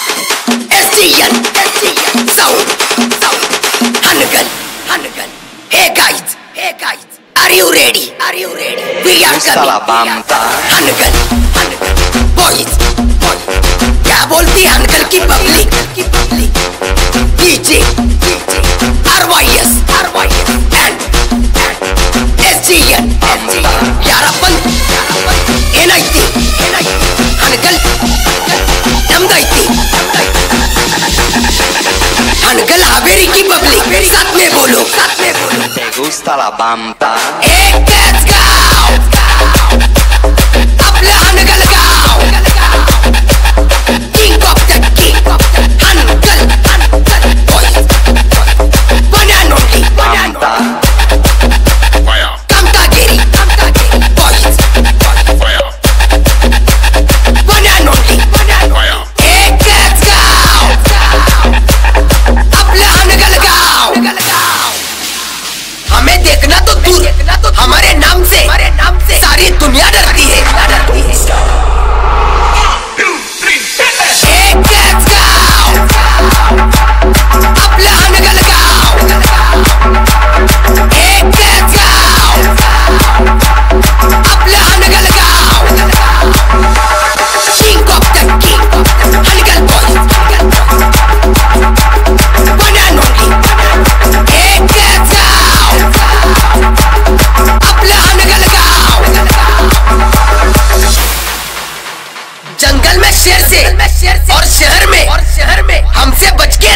STN, STN, sound, sound. Hanagan, Hanagan. Hey guys, hey guys. Are you ready? Are you ready? We are Gusta coming. la banda. Hanagan, Hanagan. Boys, boys. क्या बोलती है हनगल की public की public DJ Haveri की public साथ में बोलो साथ में बोलो ¿Te gusta la banda? एक शेर से और शहर में और शहर में हमसे बच के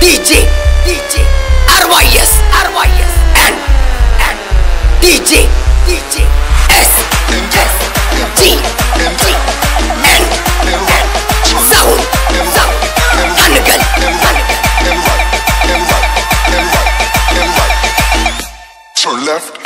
DJ, DJ, RYS, RYS, and, and, DJ, DJ, S, S, G, G, N, N, sound, sound, Turn left.